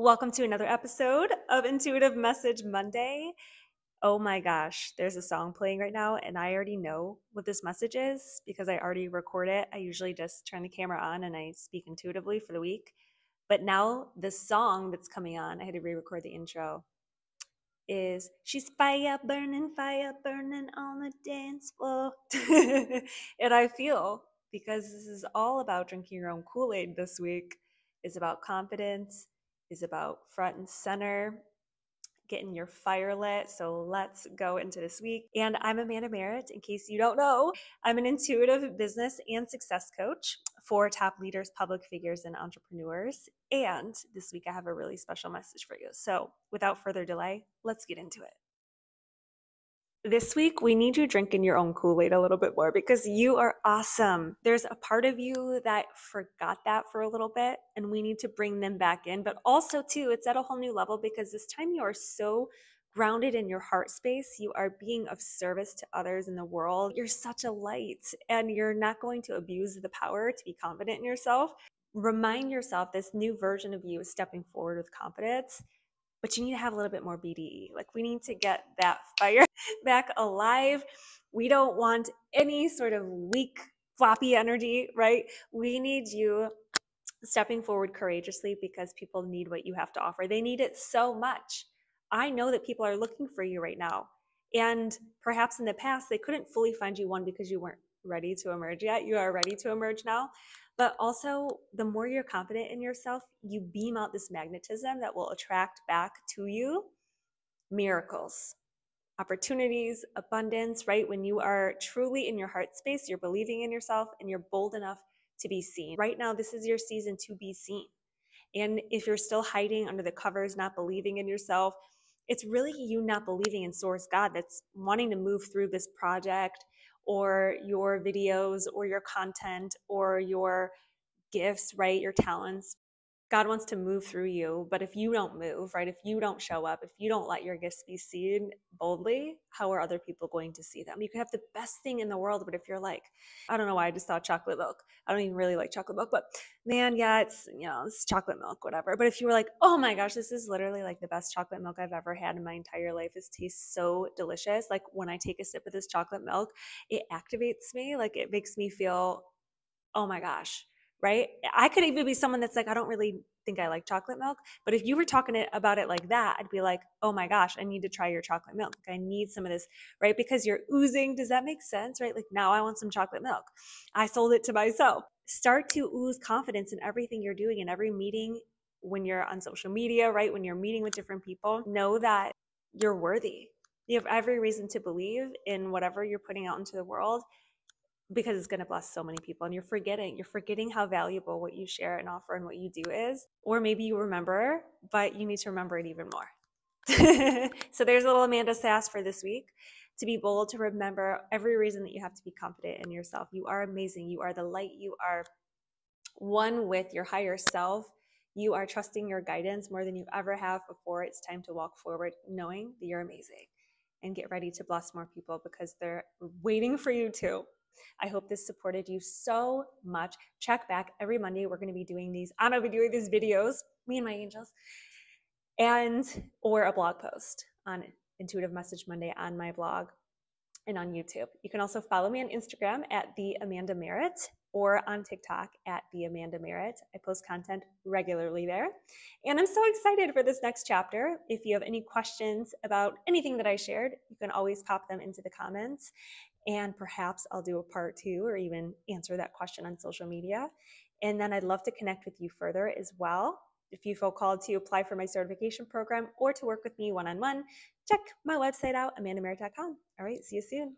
Welcome to another episode of Intuitive Message Monday. Oh my gosh, there's a song playing right now, and I already know what this message is because I already record it. I usually just turn the camera on and I speak intuitively for the week. But now, the song that's coming on, I had to re record the intro, is She's fire burning, fire burning on the dance floor. and I feel because this is all about drinking your own Kool Aid this week, is about confidence, is about front and center, getting your fire lit. So let's go into this week. And I'm Amanda Marit. In case you don't know, I'm an intuitive business and success coach for top leaders, public figures, and entrepreneurs. And this week I have a really special message for you. So without further delay, let's get into it this week we need you drinking your own Kool-Aid a little bit more because you are awesome. There's a part of you that forgot that for a little bit and we need to bring them back in. But also too, it's at a whole new level because this time you are so grounded in your heart space. You are being of service to others in the world. You're such a light and you're not going to abuse the power to be confident in yourself. Remind yourself this new version of you is stepping forward with confidence but you need to have a little bit more BDE. Like we need to get that fire back alive. We don't want any sort of weak, floppy energy, right? We need you stepping forward courageously because people need what you have to offer. They need it so much. I know that people are looking for you right now. And perhaps in the past, they couldn't fully find you one because you weren't ready to emerge yet. You are ready to emerge now. But also, the more you're confident in yourself, you beam out this magnetism that will attract back to you miracles, opportunities, abundance, right? When you are truly in your heart space, you're believing in yourself and you're bold enough to be seen. Right now, this is your season to be seen. And if you're still hiding under the covers, not believing in yourself, it's really you not believing in Source God that's wanting to move through this project or your videos or your content or your gifts, right? Your talents. God wants to move through you, but if you don't move, right? If you don't show up, if you don't let your gifts be seen boldly, how are other people going to see them? You could have the best thing in the world, but if you're like, I don't know why I just thought chocolate milk. I don't even really like chocolate milk, but man, yeah, it's, you know, it's chocolate milk, whatever. But if you were like, oh my gosh, this is literally like the best chocolate milk I've ever had in my entire life. This tastes so delicious. Like when I take a sip of this chocolate milk, it activates me. Like it makes me feel, oh my gosh, right? I could even be someone that's like, I don't really think I like chocolate milk. But if you were talking about it like that, I'd be like, oh my gosh, I need to try your chocolate milk. I need some of this, right? Because you're oozing. Does that make sense, right? Like now I want some chocolate milk. I sold it to myself. Start to ooze confidence in everything you're doing in every meeting when you're on social media, right? When you're meeting with different people, know that you're worthy. You have every reason to believe in whatever you're putting out into the world because it's going to bless so many people and you're forgetting you're forgetting how valuable what you share and offer and what you do is or maybe you remember but you need to remember it even more. So there's a little amanda sass for this week. To be bold to remember every reason that you have to be confident in yourself. You are amazing. You are the light. You are one with your higher self. You are trusting your guidance more than you ever have before. It's time to walk forward knowing that you're amazing and get ready to bless more people because they're waiting for you too I hope this supported you so much. Check back every Monday. We're going to be doing these. I'm going to be doing these videos, me and my angels, and or a blog post on Intuitive Message Monday on my blog and on YouTube. You can also follow me on Instagram at the Amanda Marit or on TikTok at the Amanda Marit. I post content regularly there. And I'm so excited for this next chapter. If you have any questions about anything that I shared, you can always pop them into the comments. And perhaps I'll do a part two or even answer that question on social media. And then I'd love to connect with you further as well. If you feel called to apply for my certification program or to work with me one on one, check my website out, amandamarit.com. All right, see you soon.